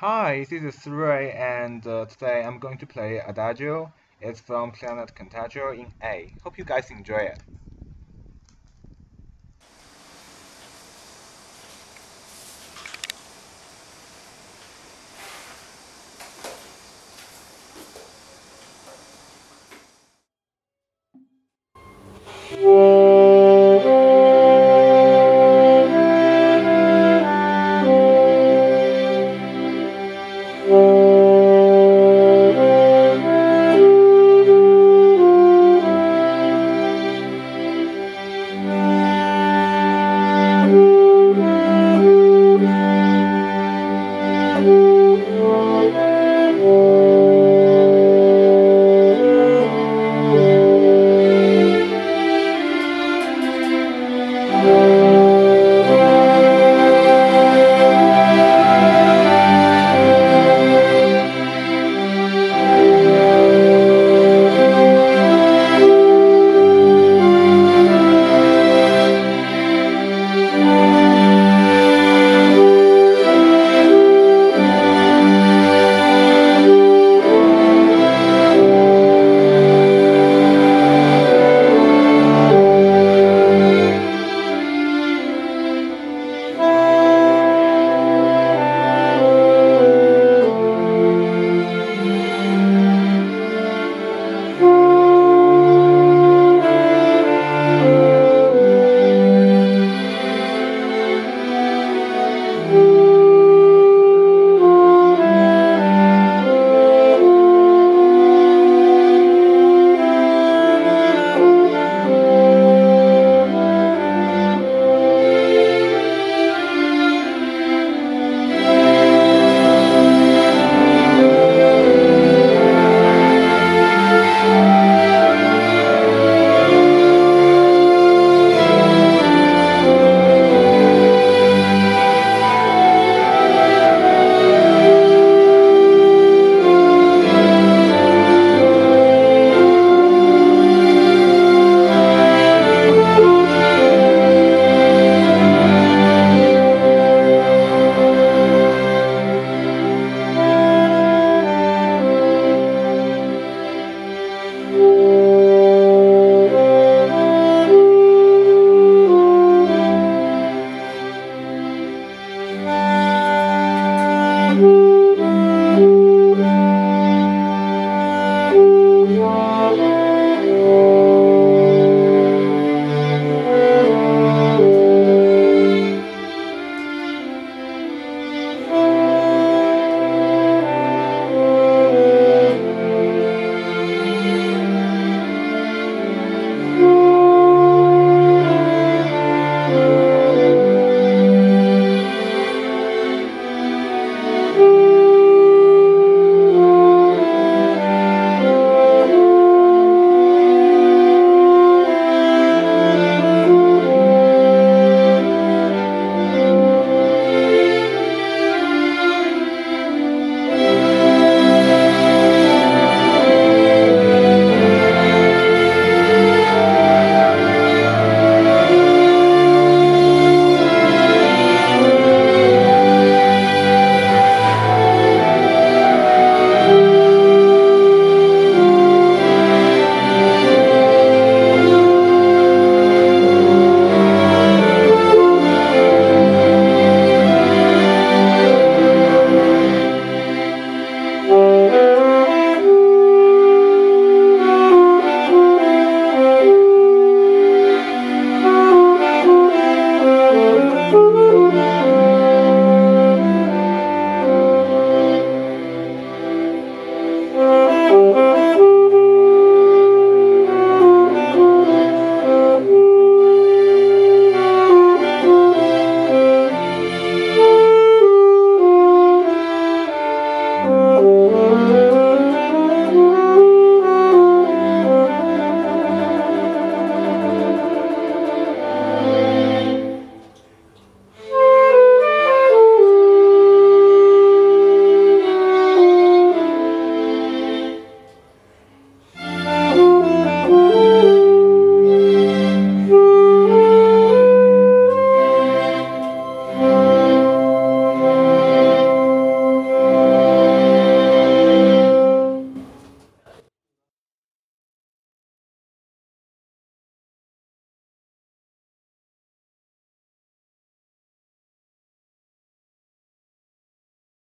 Hi, this is Ray, and uh, today I'm going to play Adagio. It's from Clarinet Concerto in A. Hope you guys enjoy it.